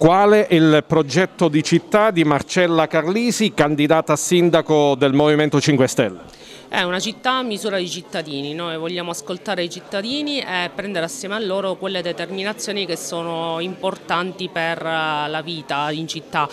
Quale il progetto di città di Marcella Carlisi, candidata a sindaco del Movimento 5 Stelle? È una città a misura di cittadini, noi vogliamo ascoltare i cittadini e prendere assieme a loro quelle determinazioni che sono importanti per eh, la vita in città.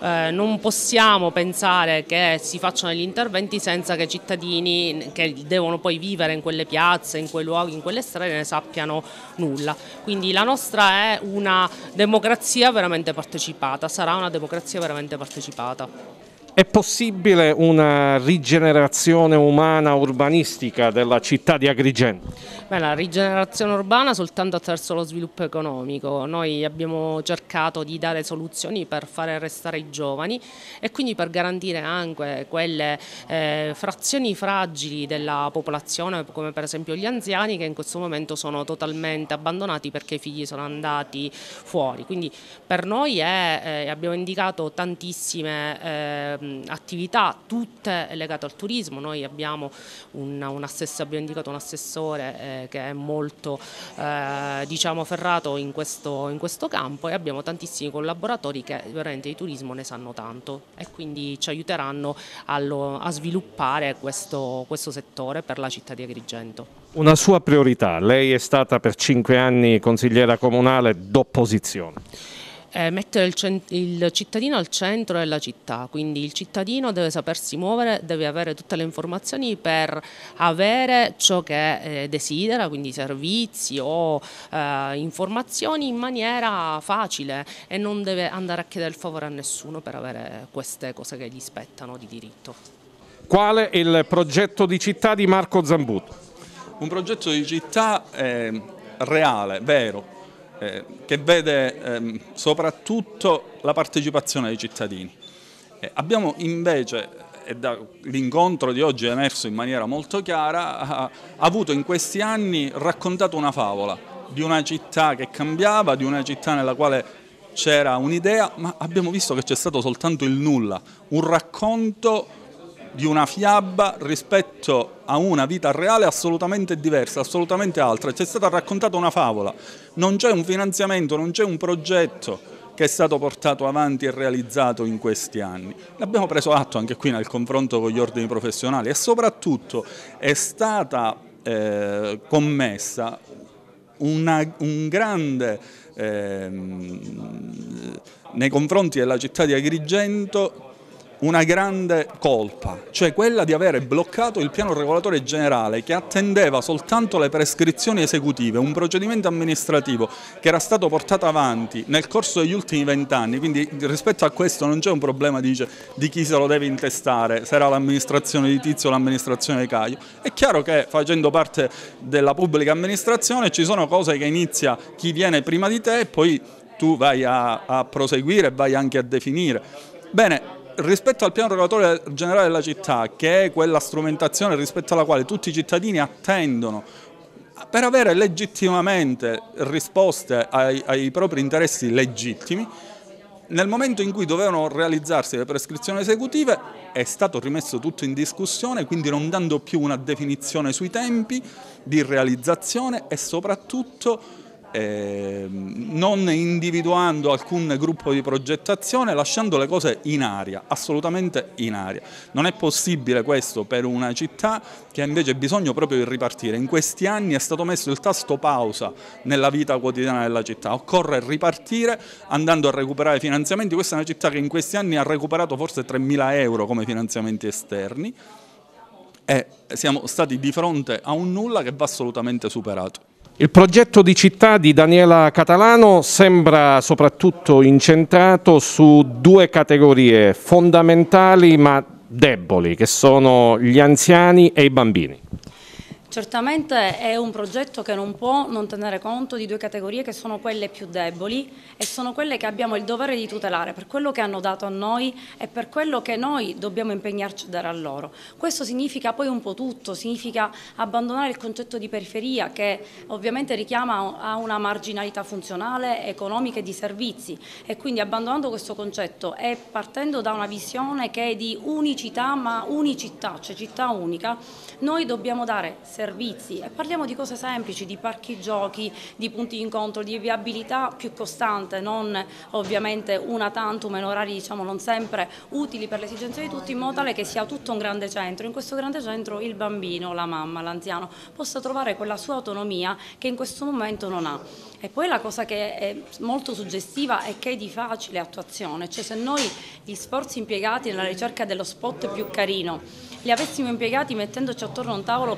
Eh, non possiamo pensare che si facciano gli interventi senza che i cittadini che devono poi vivere in quelle piazze, in quei luoghi, in quelle strade ne sappiano nulla. Quindi la nostra è una democrazia veramente partecipata, sarà una democrazia veramente partecipata. È possibile una rigenerazione umana urbanistica della città di Agrigento? Beh, la rigenerazione urbana soltanto attraverso lo sviluppo economico. Noi abbiamo cercato di dare soluzioni per fare restare i giovani e quindi per garantire anche quelle eh, frazioni fragili della popolazione, come per esempio gli anziani, che in questo momento sono totalmente abbandonati perché i figli sono andati fuori. Quindi per noi è, eh, abbiamo indicato tantissime eh, attività tutte legate al turismo, noi abbiamo, un, un assess, abbiamo indicato un assessore eh, che è molto eh, diciamo, ferrato in questo, in questo, campo e abbiamo tantissimi collaboratori che veramente di turismo ne sanno tanto e quindi ci aiuteranno allo, a sviluppare questo, questo settore per la città di Agrigento. Una sua priorità, lei è stata per cinque anni consigliera comunale d'opposizione eh, mettere il, il, cittadino al centro della città, quindi il cittadino deve sapersi muovere, deve avere tutte le informazioni per avere ciò che eh, desidera, quindi servizi o eh, informazioni in maniera facile e non deve andare a chiedere il favore a nessuno per avere queste cose che gli spettano di diritto. Qual è il progetto di città di Marco Zambuto? Un progetto di città eh, reale, vero, eh, che vede ehm, soprattutto la partecipazione dei cittadini. Eh, abbiamo invece, e dall'incontro di oggi è emerso in maniera molto chiara, ha, avuto in questi anni raccontato una favola di una città che cambiava, di una città nella quale c'era un'idea, ma abbiamo visto che c'è stato soltanto il nulla, un racconto di una fiaba rispetto a una vita reale assolutamente diversa, assolutamente altra. C'è stata raccontata una favola, non c'è un finanziamento, non c'è un progetto che è stato portato avanti e realizzato in questi anni. Ne abbiamo preso atto anche qui nel confronto con gli ordini professionali e soprattutto è stata eh, commessa una, un grande eh, nei confronti della città di Agrigento una grande colpa, cioè quella di avere bloccato il piano regolatore generale che attendeva soltanto le prescrizioni esecutive, un procedimento amministrativo che era stato portato avanti nel corso degli ultimi vent'anni, quindi rispetto a questo non c'è un problema dice, di chi se lo deve intestare, se era l'amministrazione di Tizio o l'amministrazione di Caio. È chiaro che facendo parte della pubblica amministrazione ci sono cose che inizia chi viene prima di te e poi tu vai a, a proseguire e vai anche a definire. Bene, rispetto al piano regolatore generale della città, che è quella strumentazione rispetto alla quale tutti i cittadini attendono per avere legittimamente risposte ai, ai propri interessi legittimi, nel momento in cui dovevano realizzarsi le prescrizioni esecutive è stato rimesso tutto in discussione, quindi non dando più una definizione sui tempi di realizzazione e soprattutto eh, non individuando alcun gruppo di progettazione, lasciando le cose in aria, assolutamente in aria. Non è possibile questo per una città che ha invece bisogno proprio di ripartire. In questi anni è stato messo il tasto pausa nella vita quotidiana della città, occorre ripartire andando a recuperare finanziamenti. Questa è una città che in questi anni ha recuperato forse 3.000 euro come finanziamenti esterni e siamo stati di fronte a un nulla che va assolutamente superato. Il progetto di città di Daniela Catalano sembra soprattutto incentrato su due categorie fondamentali ma deboli, che sono gli anziani e i bambini. Certamente è un progetto che non può non tenere conto di due categorie che sono quelle più deboli e sono quelle che abbiamo il dovere di tutelare per quello che hanno dato a noi e per quello che noi dobbiamo impegnarci a dare a loro. Questo significa poi un po' tutto, significa abbandonare il concetto di periferia che ovviamente richiama a una marginalità funzionale, economica e di servizi e quindi abbandonando questo concetto e partendo da una visione che è di unicità ma unicità, cioè città unica, noi dobbiamo dare servizi e parliamo di cose semplici, di parchi giochi, di punti di incontro, di viabilità più costante, non ovviamente una tantum in orari diciamo non sempre utili per le esigenze di tutti in modo tale che sia tutto un grande centro. In questo grande centro il bambino, la mamma, l'anziano possa trovare quella sua autonomia che in questo momento non ha. E poi la cosa che è molto suggestiva è che è di facile attuazione, cioè se noi gli sforzi impiegati nella ricerca dello spot più carino li avessimo impiegati mettendoci attorno a un tavolo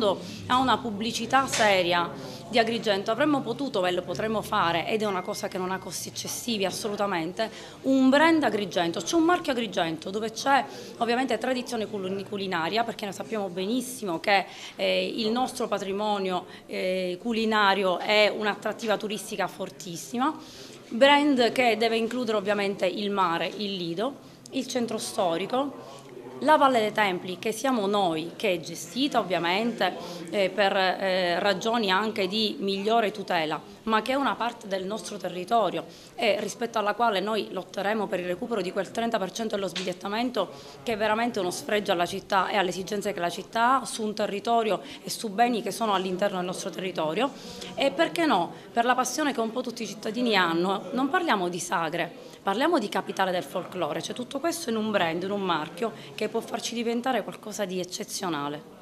pensando a una pubblicità seria di Agrigento. Avremmo potuto e lo potremmo fare ed è una cosa che non ha costi eccessivi assolutamente un brand Agrigento, c'è un marchio Agrigento dove c'è ovviamente tradizione culinaria perché noi sappiamo benissimo che eh, il nostro patrimonio eh, culinario è un'attrattiva turistica fortissima. Brand che deve includere ovviamente il mare, il lido il centro storico la Valle dei Templi, che siamo noi, che è gestita ovviamente eh, per eh, ragioni anche di migliore tutela, ma che è una parte del nostro territorio e rispetto alla quale noi lotteremo per il recupero di quel 30% dello sbigliettamento che è veramente uno sfregio alla città e alle esigenze che la città ha su un territorio e su beni che sono all'interno del nostro territorio. E perché no, per la passione che un po' tutti i cittadini hanno, non parliamo di sagre, Parliamo di capitale del folklore, cioè tutto questo in un brand, in un marchio che può farci diventare qualcosa di eccezionale.